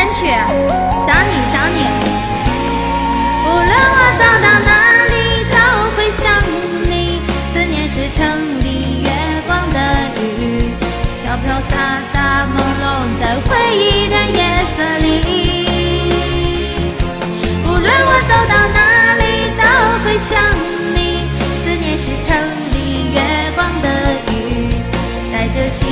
神曲，想你想你。无论我走到哪里，都会想你。思念是城里月光的雨，飘飘洒洒朦胧在回忆的夜色里。无论我走到哪里，都会想你。思念是城里月光的雨，带着心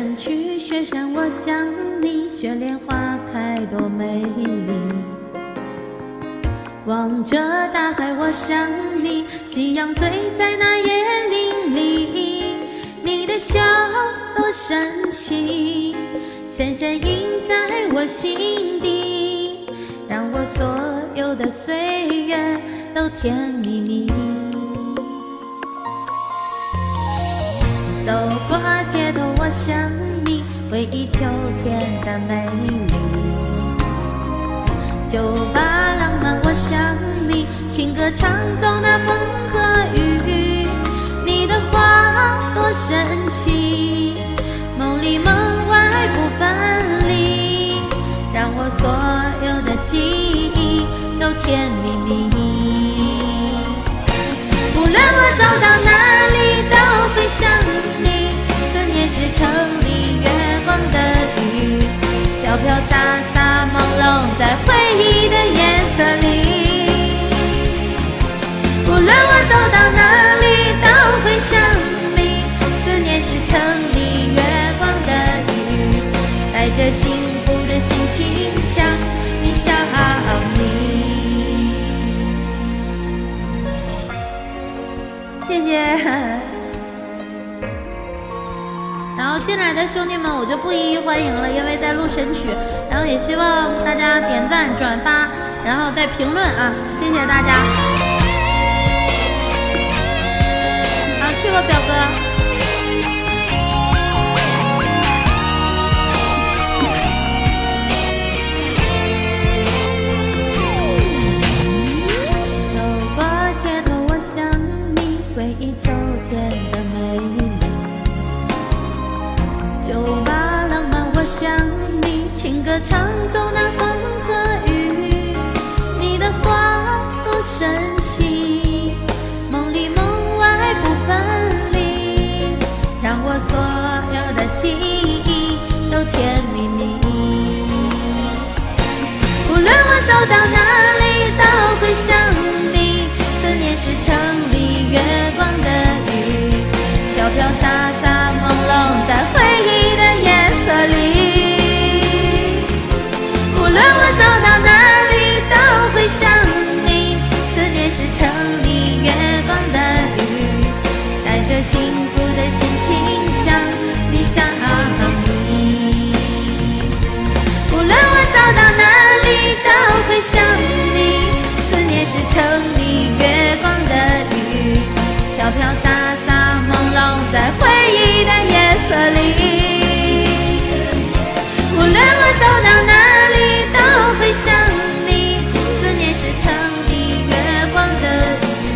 远去雪山，我想你，雪莲花开多美丽。望着大海，我想你，夕阳醉在那椰林里，你的笑多神奇，深深印在我心底，让我所有的岁月都甜蜜蜜。想你，回忆秋天的美丽。酒吧浪漫，我想你，情歌唱走那风和雨。你的话多神奇，飘飘洒洒朦胧在回忆的夜色里。无论我走到哪里，都会想你。思念是城里月光的雨，带着幸福的心情想你想你。谢谢。然后进来的兄弟们，我就不一一欢迎了，因为在录神曲。然后也希望大家点赞、转发，然后再评论啊，谢谢大家。好，去吧，表哥。走过街头，我想你，回忆秋天的美丽酒吧浪漫，我想你，情歌唱走那风和雨。你的话多神奇，梦里梦外不分离，让我所有的记忆都甜蜜蜜。无论我走到哪里，都会想你。思念是里。无论我走到哪里都会想你。思念是城里月光的雨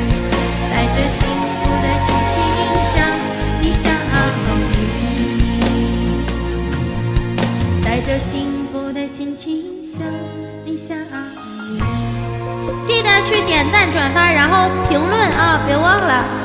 带着幸福的心情想你想你带着幸福的心情想你想你记得去点赞转发然后评论啊别忘了。